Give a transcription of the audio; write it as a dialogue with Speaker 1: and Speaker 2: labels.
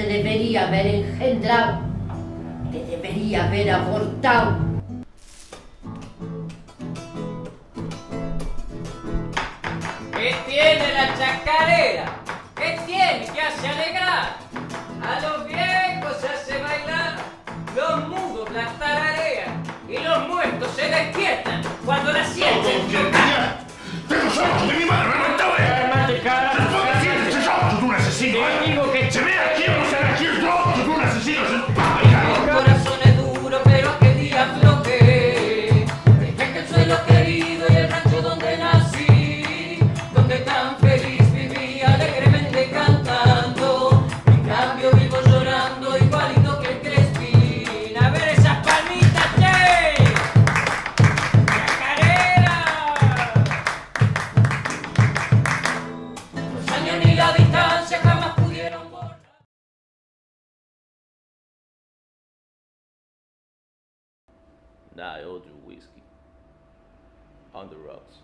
Speaker 1: debería haber engendrado, te debería haber abortado.
Speaker 2: ¿Qué tiene la chacarera? ¿Qué tiene que hace alegrar? A los viejos se hace bailar, los mudos la tararean y los muertos se despiertan cuando la sienten.
Speaker 3: ¡Tengo solto de mi mano! ¡No te voy a
Speaker 2: Cálmate, cara.
Speaker 3: ¡Responde siempre! ¡Se solto tú un asesino!
Speaker 4: Nah, I owed you whiskey. On the rocks.